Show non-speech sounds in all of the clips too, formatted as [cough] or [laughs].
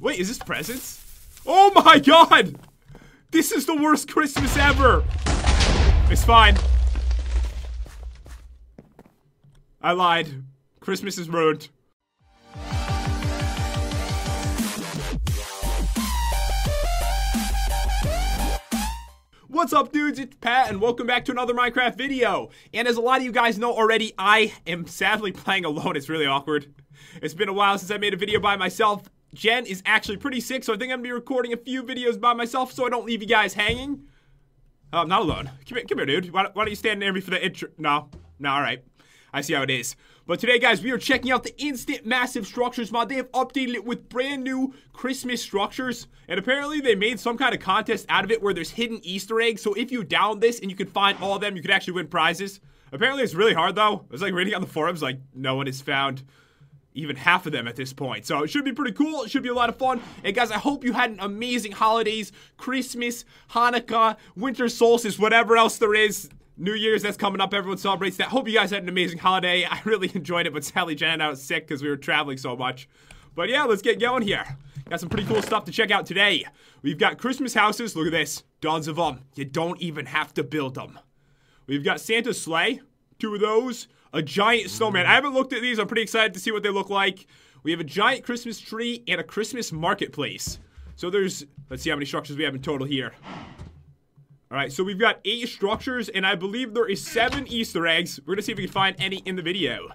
Wait, is this presents? Oh my god! This is the worst Christmas ever! It's fine. I lied. Christmas is ruined. What's up dudes, it's Pat and welcome back to another Minecraft video. And as a lot of you guys know already, I am sadly [laughs] playing alone, it's really awkward. It's been a while since I made a video by myself. Jen is actually pretty sick, so I think I'm gonna be recording a few videos by myself so I don't leave you guys hanging. Oh, I'm not alone. Come here, come here dude. Why, why don't you stand near me for the intro? No, no, alright. I see how it is. But today, guys, we are checking out the Instant Massive Structures mod. They have updated it with brand new Christmas structures. And apparently, they made some kind of contest out of it where there's hidden Easter eggs. So if you down this and you can find all of them, you could actually win prizes. Apparently, it's really hard, though. I was like reading on the forums, like, no one has found even half of them at this point. So it should be pretty cool. It should be a lot of fun. And guys, I hope you had an amazing holidays, Christmas, Hanukkah, winter solstice, whatever else there is. New Year's that's coming up. Everyone celebrates that. Hope you guys had an amazing holiday. [laughs] I really enjoyed it, but sadly Jen and I was sick because we were traveling so much. But yeah, let's get going here. Got some pretty cool stuff to check out today. We've got Christmas houses. Look at this. Tons of them. You don't even have to build them. We've got Santa's sleigh. Two of those. A giant snowman. I haven't looked at these. I'm pretty excited to see what they look like. We have a giant Christmas tree and a Christmas marketplace. So there's, let's see how many structures we have in total here. All right, so we've got eight structures, and I believe there is seven Easter eggs. We're gonna see if we can find any in the video.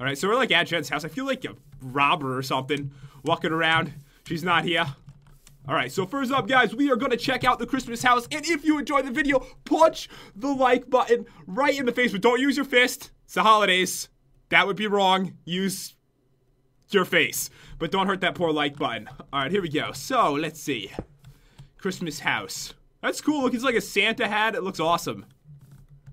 All right, so we're like at Jen's house. I feel like a robber or something walking around. She's not here. All right, so first up, guys, we are gonna check out the Christmas house, and if you enjoyed the video, punch the like button right in the face, but don't use your fist. It's the holidays. That would be wrong. Use your face, but don't hurt that poor like button. All right, here we go. So let's see. Christmas house. That's cool. Look, it's like a Santa hat. It looks awesome.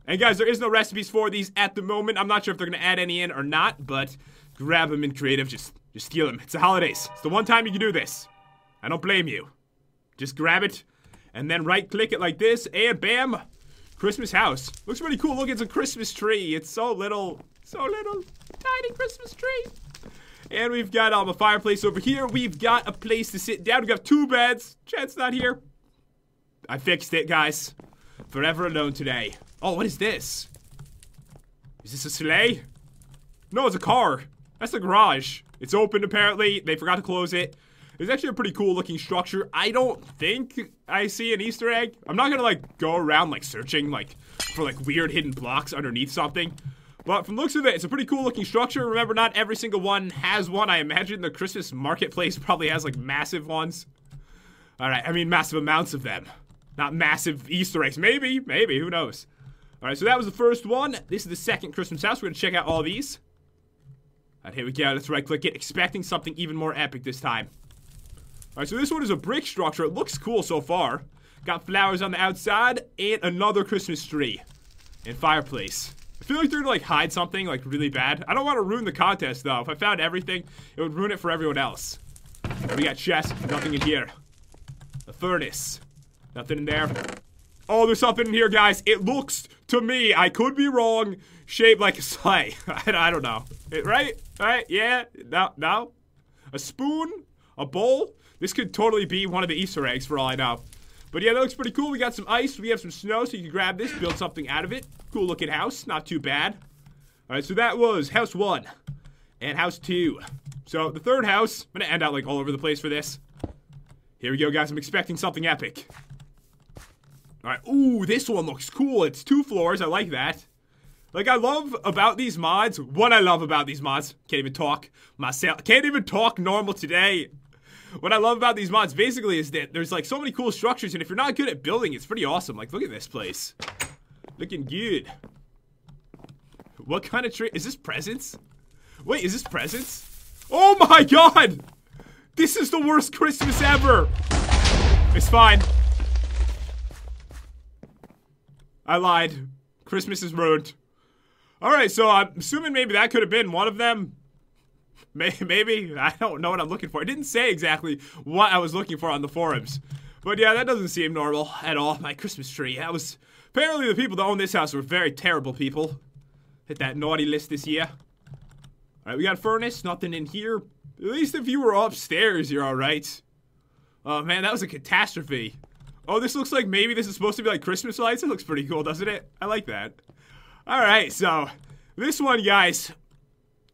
And guys, there is no recipes for these at the moment. I'm not sure if they're going to add any in or not, but grab them in creative. Just, just steal them. It's the holidays. It's the one time you can do this. I don't blame you. Just grab it and then right click it like this and bam. Christmas house. Looks pretty cool. Look, it's a Christmas tree. It's so little, so little. Tiny Christmas tree. And we've got um, a fireplace over here. We've got a place to sit down. We've got two beds. Chad's not here. I fixed it, guys. Forever alone today. Oh, what is this? Is this a sleigh? No, it's a car. That's the garage. It's open, apparently. They forgot to close it. It's actually a pretty cool looking structure. I don't think I see an Easter egg. I'm not gonna, like, go around, like, searching, like, for, like, weird hidden blocks underneath something. But from looks of it, it's a pretty cool looking structure. Remember, not every single one has one. I imagine the Christmas marketplace [laughs] probably has, like, massive ones. Alright, I mean massive amounts of them. Not massive Easter eggs. Maybe, maybe, who knows. All right, so that was the first one. This is the second Christmas house. We're gonna check out all these. All right, here we go. Let's right click it, expecting something even more epic this time. All right, so this one is a brick structure. It looks cool so far. Got flowers on the outside and another Christmas tree and fireplace. I feel like they're gonna like hide something like really bad. I don't want to ruin the contest though. If I found everything, it would ruin it for everyone else. Right, we got chest, nothing in here. The furnace. Nothing in there. Oh, there's something in here, guys. It looks to me, I could be wrong, shaped like a sleigh. [laughs] I, don't know. It, right? Right? Yeah? No? No? A spoon? A bowl? This could totally be one of the Easter eggs for all I know. But yeah, that looks pretty cool. We got some ice. We have some snow, so you can grab this, build something out of it. Cool looking house. Not too bad. All right, so that was house one and house two. So the third house, I'm going to end out like all over the place for this. Here we go, guys. I'm expecting something epic. Alright, ooh, this one looks cool. It's two floors. I like that. Like, I love about these mods, what I love about these mods, can't even talk myself, can't even talk normal today. What I love about these mods, basically, is that there's, like, so many cool structures, and if you're not good at building, it's pretty awesome. Like, look at this place. Looking good. What kind of tree? Is this presents? Wait, is this presents? Oh my god! This is the worst Christmas ever! It's fine. I lied. Christmas is ruined. Alright, so I'm assuming maybe that could have been one of them. [laughs] Maybe. I don't know what I'm looking for. It didn't say exactly what I was looking for on the forums. But yeah, that doesn't seem normal at all. My Christmas tree. That was... Apparently the people that own this house were very terrible people. Hit that naughty list this year. Alright, we got furnace. Nothing in here. At least if you were upstairs, you're alright. Oh man, that was a catastrophe. Oh, this looks like maybe this is supposed to be like Christmas lights. It looks pretty cool, doesn't it? I like that. Alright, so this one, guys,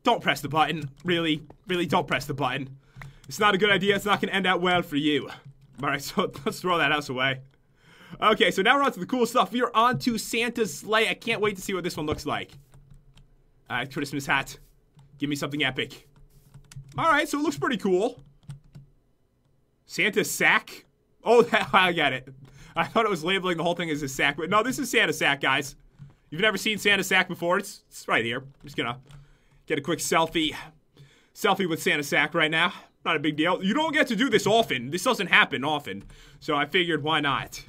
don't press the button. Really, really don't press the button. It's not a good idea. It's not going to end out well for you. Alright, [laughs] so let's throw that house away. Okay, so now we're on to the cool stuff. We are on to Santa's sleigh. I can't wait to see what this one looks like. Alright, Christmas hat. Give me something epic. Alright, so it looks pretty cool. Santa's sack? Oh, [laughs] I get it. I thought it was labeling the whole thing as a sack, but no, this is Santa's sack, guys. You've never seen Santa's sack before? It's, it's right here. I'm just gonna get a quick selfie. Selfie with Santa sack right now. Not a big deal. You don't get to do this often. This doesn't happen often. So I figured, why not? Is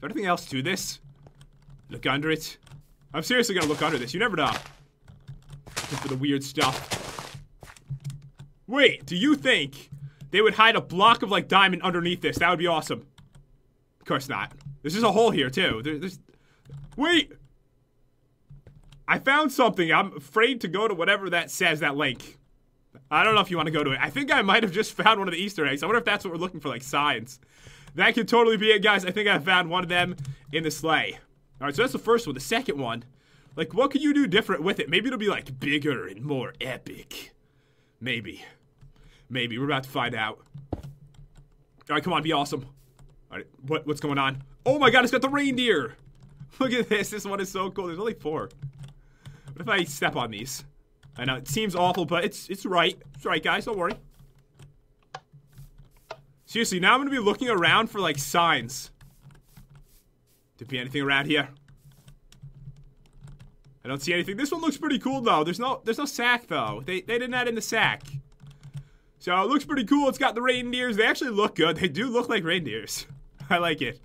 there anything else to this? Look under it. I'm seriously gonna look under this. You never know. Looking for the weird stuff. Wait, do you think they would hide a block of like diamond underneath this? That would be awesome. Of course not. There's just a hole here too. There, there's. Wait. I found something. I'm afraid to go to whatever that says. That link. I don't know if you want to go to it. I think I might have just [laughs] found one of the Easter eggs. I wonder if that's what we're looking for, like signs. That could totally be it, guys. I think I found one of them in the sleigh. All right, so that's the first one. The second one, like, what could you do different with it? Maybe it'll be like bigger and more epic. Maybe. Maybe. We're about to find out. All right, come on, be awesome. All right, what, what's going on? Oh my god, it's got the reindeer. Look at this. This one is so cool. There's only four. What if I step on these? I know it seems awful, but it's it's right. It's right, guys. Don't worry. Seriously, now I'm gonna be looking around for like signs. Could be anything around here. I don't see anything. This one looks pretty cool though. There's no there's no sack though. They they didn't add in the sack. So it looks pretty cool. It's got the reindeers. They actually look good. They do look like reindeers. [laughs] I like it.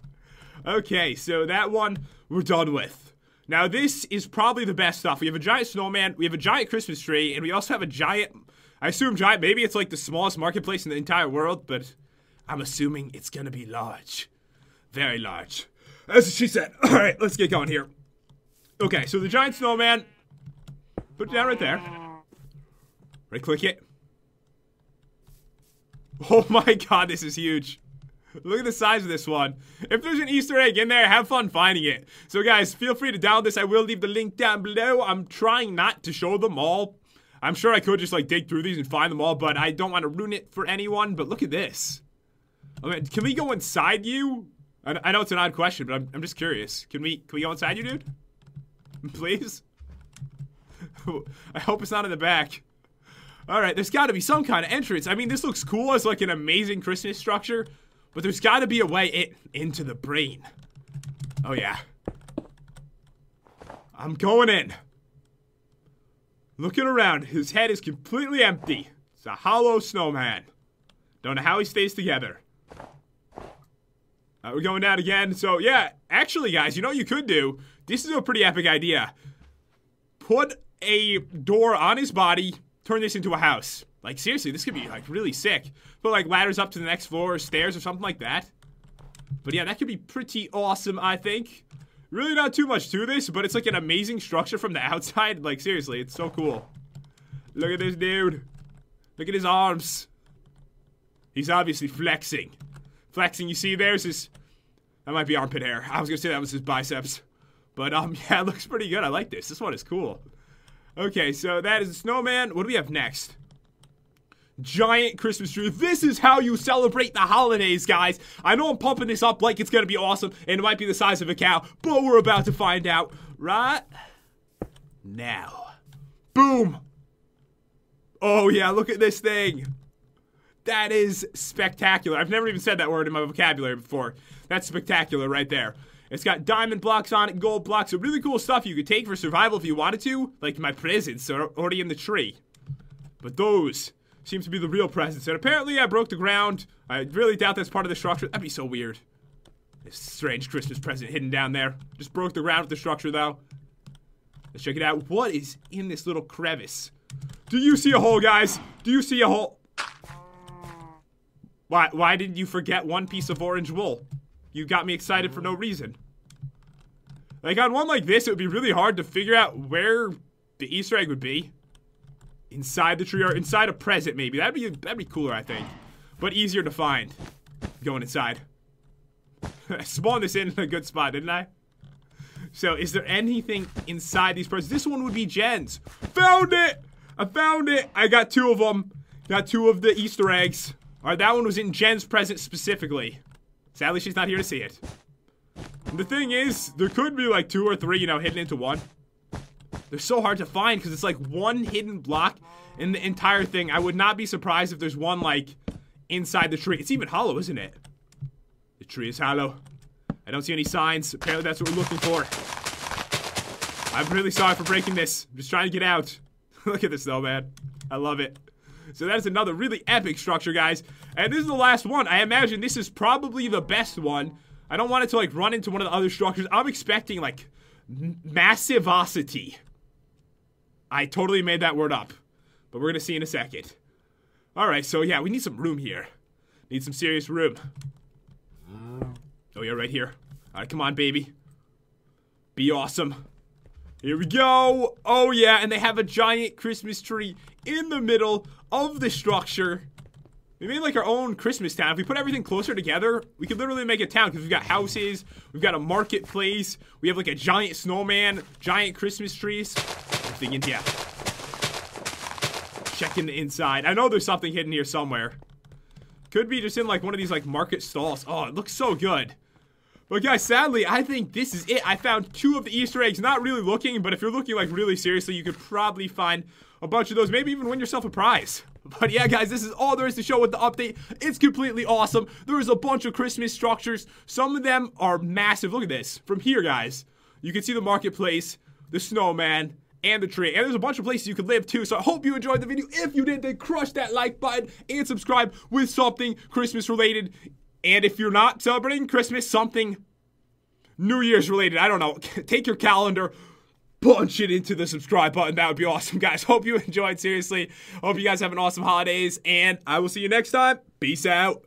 Okay, so that one we're done with. Now this is probably the best stuff. We have a giant snowman, we have a giant Christmas tree, and we also have a giant I assume giant maybe it's like the smallest marketplace in the entire world, but I'm assuming it's gonna be large. Very large. As she said. [coughs] Alright, let's get going here. Okay, so the giant snowman. Put it down right there. Right click it. Oh my god, this is huge. Look at the size of this one. If there's an Easter egg in there, have fun finding it. So guys, feel free to download this. I will leave the link down below. I'm trying not to show them all. I'm sure I could just like dig through these and find them all, but I don't want to ruin it for anyone. But look at this. I mean, can we go inside you? I, I know it's an odd question, but I'm, I'm just curious. Can we can we go inside you, dude? [laughs] Please? [laughs] I hope it's not in the back. All right, there's got to be some kind of entrance. I mean, this looks cool as like an amazing Christmas structure, but there's got to be a way in, into the brain. Oh, yeah. I'm going in. Looking around, his head is completely empty. It's a hollow snowman. Don't know how he stays together. Uh, we're going down again. So, yeah, actually, guys, you know what you could do? This is a pretty epic idea. Put a door on his body, turn this into a house. Like, seriously, this could be, like, really sick. Put, like, ladders up to the next floor or stairs or something like that. But, yeah, that could be pretty awesome, I think. Really not too much to this, but it's, like, an amazing structure from the [laughs] outside. Like, seriously, it's so cool. Look at this dude. Look at his arms. He's obviously flexing. Flexing, you see, there's his... That might be armpit hair. I was gonna say that was his biceps. But, um, [laughs] yeah, it looks pretty good. I like this. This one is cool. Okay, so that is a snowman. What do we have next? Giant Christmas tree. This is how you celebrate the holidays, guys. I know I'm pumping this up like it's gonna be awesome, and it might be the size of a cow, but we're about to find out right now. Boom. Oh, yeah, look at this thing. That is spectacular. I've never even said that word in my vocabulary before. That's spectacular right there. It's got diamond blocks on it, gold blocks, so really cool stuff you could take for survival if you wanted to, like my presents are already in the tree. But those seem to be the real presents, and apparently I broke the ground. I really doubt that's part of the structure. That'd be so weird. This strange Christmas present hidden down there. Just broke the ground with the structure, though. Let's check it out. What is in this little crevice? Do you see a hole, guys? Do you see a hole? Why, why didn't you forget one piece of orange wool? You got me excited for no reason. Like, on one like this, it would be really hard to figure out where the Easter egg would be. Inside the tree or inside a present maybe. That'd be that'd be cooler, I think. But easier to find going inside. [laughs] Spawned this in a good spot, didn't I? So, is there anything inside these presents? This one would be Jen's. Found it! I found it! I got two of them. Got two of the Easter eggs. Alright, that one was in Jen's present specifically. Sadly, she's not here to see it. And the thing is, there could be like two or three, you know, hidden into one. They're so hard to find because it's like one hidden block in the entire thing. I would not be surprised if there's one like inside the tree. It's even hollow, isn't it? The tree is hollow. I don't see any signs. Apparently that's what we're looking for. I'm really sorry for breaking this. I'm just trying to get out. [laughs] Look at this though, man. I love it. So that's another really epic structure, guys. And this is the last one. I imagine this is probably the best one. I don't want it to like run into one of the other structures. I'm expecting like massivosity. I totally made that word up. But we're to see in a second. All right, so yeah, we need some room here. Need some serious room. Oh yeah, right here. All right, come on, baby. Be awesome. Here we go. Oh yeah, and they have a giant Christmas tree in the middle of the structure. We made like our own Christmas town. If we put everything closer together, we could literally make a town because we've got houses, we've got a marketplace, we have like a giant snowman, giant Christmas trees. Everything in here. Checking the inside. I know there's something hidden here somewhere. Could be just in like one of these like market stalls. Oh, it looks so good. But guys, sadly, I think this is it. I found two of the Easter eggs. Not really looking, but if you're looking like really seriously, you could probably find a bunch of those. Maybe even win yourself a prize. But yeah, guys, this is all there is to show with the update. It's completely awesome. There is a bunch of Christmas structures. Some of them are massive. Look at this. From here, guys, you can see the marketplace, the snowman, and the tree. And there's a bunch of places you could live too. So I hope you enjoyed the video. If you did, then crush that like button and subscribe with something Christmas related. And if you're not celebrating Christmas, something New Year's related. I don't know. [laughs] Take your calendar, punch it into the subscribe button. That would be awesome, [laughs] guys. Hope you enjoyed. Seriously. Hope you guys have an awesome holidays. And I will see you next time. Peace out.